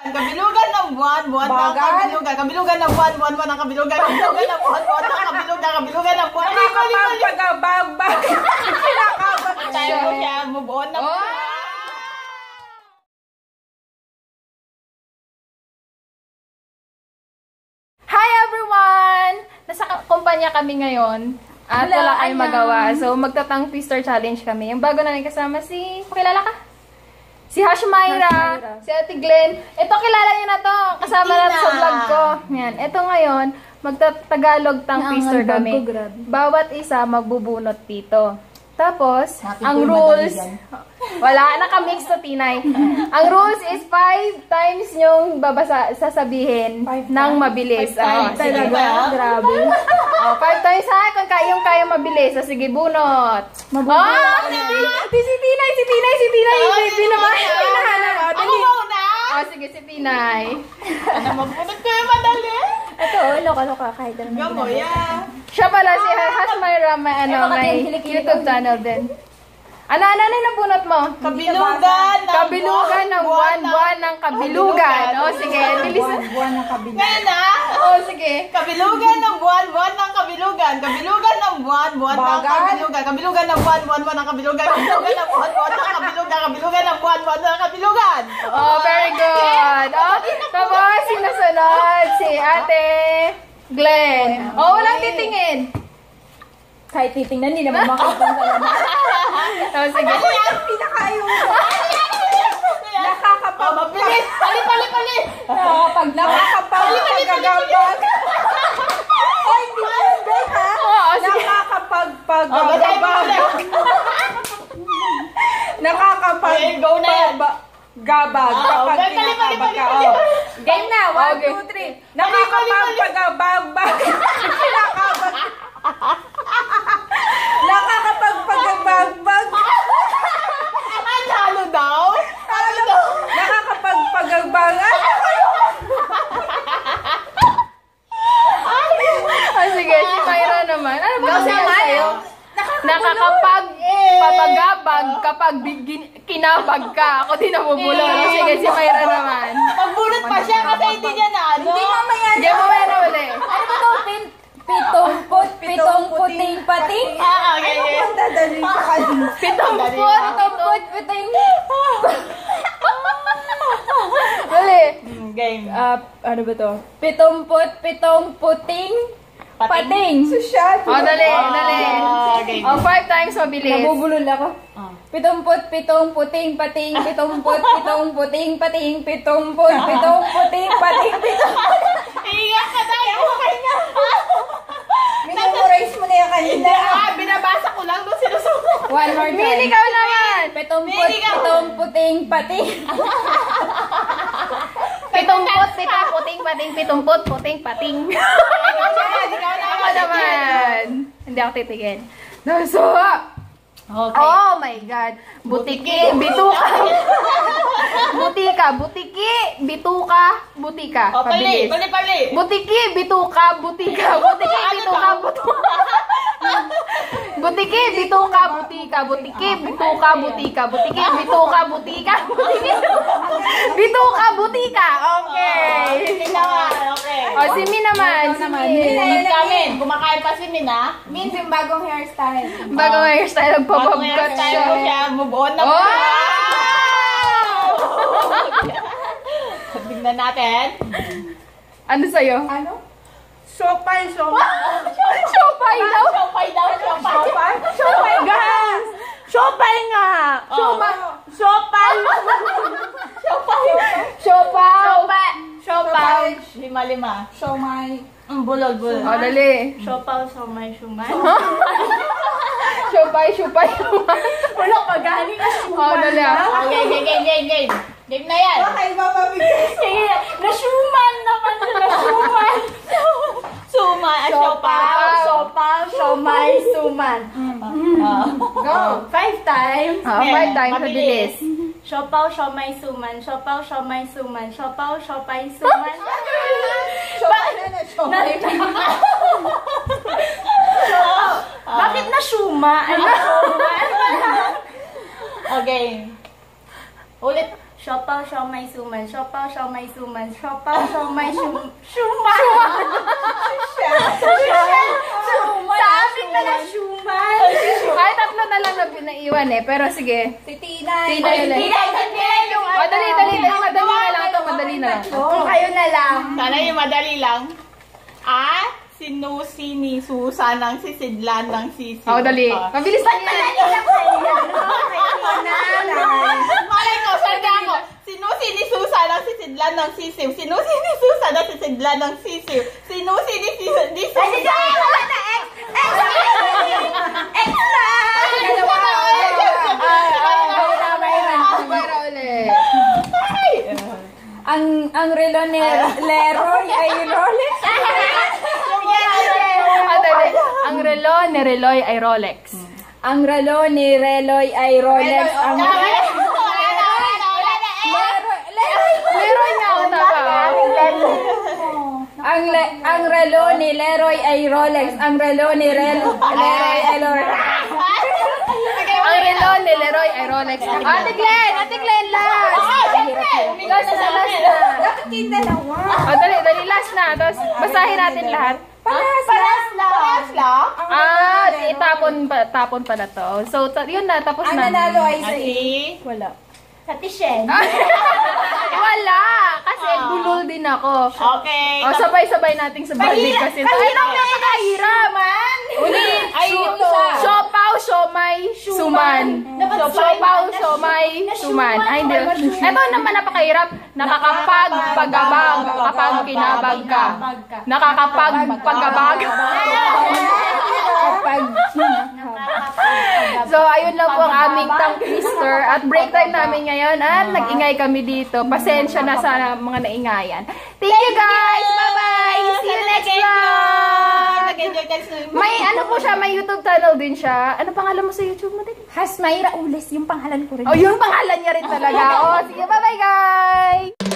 Kabilugan ng buwan, buwan ng Bagal. kabilugan. Kabilugan ng buwan, buwan, buwan ng kabilugan. Kabilugan ng buwan, buwan ng kabilugan. Kabilugan ng buwan. Mali, mali, mali. Nakakapagbag. Kinakabat Tayo mo siya, move on na. Hi everyone! Nasa ka- kumpanya kami ngayon. At Hello, wala kayong ayan. magawa. So, magtatang twister challenge kami. Yung bago namin kasama si... Pakilala ka? Si Hash Myra, si Ate Glenn. Ito, kilala niyo na to. Kasama na sa vlog ko. Yan. Ito ngayon, magtatagalog tang twister kami. Bawat isa magbubunot dito. Tapos, Natin ang rules... Wala, nakamix to tinay. ang rules is five times yung babasa, sasabihin ng mabilis. Five Ah, times? Talaga? Grabe. oh, five times ha, kung kayong kaya mabilis. So, sige, bunot. Mabunot. Ah, si, si, si Tinay, si Tinay, si Tinay. Oh, si. Tinay. Pinahanap. Oh, Ako dali. mauna? Sige, si Tinay. Ano, magbunot ko yung madali. Ito, oh, loka-loka kahit ano Gamo, yeah. Siya pala, si Hash Myra, may, ano, Eh, may YouTube channel din. Ano, ano, ano yung nabunot mo? Kabilugan ng Kabilugan ng buwan-buwan ng kabilugan. O, sige, na. Buwan ng kabila. Ngayon na. O, sige. Kabilugan ng buwan, buwan ng kabilugan. Kabilugan ng buwan, buwan ng kabilugan. Kabilugan ng buwan, buwan, buwan ng kabilugan. Kabilugan ng buwan, buwan ng kabilugan. Kabilugan ng buwan, buwan ng kabilugan. Oh, very good. Oh, tapos, sinusunod si ate Glenn. Oh, walang titingin. Kahit titingnan, hindi naman makapansalan. Oh, sige. Pinakayo. Nakakapag... Oh, mabilis. Pali, pali, pali. Nakakapag Nakakapagpagagabag. Ay, hindi mo Bek, ha? Oh, sige. Oh, basahin mo Nakakapagpagagabag. Nakakapag... Okay, go na yan. Gabag. Kapag pali, pali, kinakabag pali, ka. pali, oh. pali. Game na. One, two, three. Nakakapagpagabag. Kinakabag. Nakakapagpagabagbag. Ang halo daw? Halo daw? Nakakapagpagagbag. Oh, sige, si Myra naman. Ano ba kasi sa'yo? Nakakapag Eh. papagabag kapag bigin, kinabag ka. Ako din nabubulol. Oh, sige, si Myra naman. Magbunot pa siya kasi hindi niya na ano. Hindi mamaya Sige, mamaya uli. Ano ba ito? Pin, pitong put, pitong puting pating? Ah, okay, Ano okay. kung dadalhin sa kanya? Pitong put, Pitong put, puting... Uli. Game. Ah, ano ba to? Pitong put, pitong puting pating. Sosyal. Oh, dali, dali. Ah, game. Oh, five times mabilis. Nabubulol ako. Ah. Pitong put, pitong puting pating, pitong put, pitong puting pating, pitong put, pitong puting pating, pitong Iiyak ka tayo. Okay na. Minamorize mo na yan kanina. Ah, binabasa ko lang doon sinusunod. One more time. ikaw naman. Pitong put, Hindi ka- pitong puting pating. Pitong put, pitong puting, pating, pitong put, puting, pating. Ako naman. Hindi ako titigil. So, Okay. oh my God. Butiki, bituka. butika, butiki, bituka, butika. Oh, pali, pali, pali. Butiki, bituka, butika, butiki, bituka, butuka. Butiki, bituka, butika, butiki, bituka, butika, butiki, bituka, butika, butiki, bituka, butika. Okay. Sige naman, okay. O, si Min naman. Si Min. Min kami, kumakain pa si Min, ha? Means yung bagong hairstyle. Bago may hairstyle, Bagong nagpababgat hairstyle siya. ko siya, move on na. Wow! Tignan natin. Ano sa'yo? Ano? Sopay, sopay. Siopay daw. Siopay daw, siopay. Sopay? Sopay, guys! Sopay nga! Sopay. Sopay! Siopaw. Siopay. Lima-lima. Siomay. Ang bulol, bulol. O, dali. Siopaw, somay, shumay. Siopay, siopay. Wala pa, galing O, dali ah. Okay, game, game, game, game. Game na yan. Baka ibababigay. Sige, nasuman naman siya, nasuman. Suman, ah, siopaw, siopaw, somay, suman. Ah. Go. Five times. Ah, five times, mabilis. Siopaw, siomay, suman. Siopaw, siomay, suman. Siopaw, siopay, suman. Sopay. Bakit na suma? Ay, suma. Okay. Ulit. Siopaw, siomay, suman. Siopaw, siomay, suman. Siopaw, siomay, sum... Suman! Suman! Sabi ka na suman! Ay, tatlo na lang na pinaiwan eh. Pero sige. Si Tinay. Tinay ulit. yung Oh, dali, dali, dali. Madali na lang ito. Madali na lang. Kung kayo na lang. Sana yung madali lang. Ah, sinusi ni Susan ang sisidlan ng sisi. Oh, dali. Mabilis lang yan. Malay ko, sabi ako, sinusi ni Susan ang sisidlan ng sisiw. Sinusi ni Susan ang sisidlan ng sisiw. Sinusi ni, si, ni Susan. Para ulit. Ang ang relo ni Leroy ay Rolex. Madali. Ang relo ni Reloy ay Rolex. Ang relo ni Reloy ay Rolex. Ang Leroy nga ako ang le, ang relo ni Leroy ay Rolex. Ang relo ni Rel, Leroy ay Rolex. Ang relo ni Leroy ay Rolex. Ate Glenn! Ate Glenn, last! Last na, last na. Yung dalawa. O, dali, dali, last na. Tapos, basahin natin lahat. Paras Paras lang. Ah, itapon pa, tapon pala to. So, yun na, tapos Ang na. nanalo ay si... Wala. Sa Tishen. Wala! Kasi bulol din ako. Okay. O, sabay-sabay nating sabay kasi. Ay, naku, nakahirap! Ulit! Ay, Yung isa. Siopaw, siomay, suman. Siopaw, siomay, suman. Ay, hindi. Ito naman napakahirap. Nakakapagpagabag kapag kinabag ka. Nakakapagpagabag. Kapag... So, ayun lang po ang aming tongue twister. At break time namin ngayon. At nag-ingay kami dito. Pasensya na sa mga naingayan. Thank you guys! Bye-bye! See you next vlog! May ano po siya, may YouTube channel din siya. Ano pangalan mo sa YouTube mo din? Hasmaira Ules, yung pangalan ko rin. Oh, yung pangalan niya rin talaga. Oh, sige, bye-bye guys!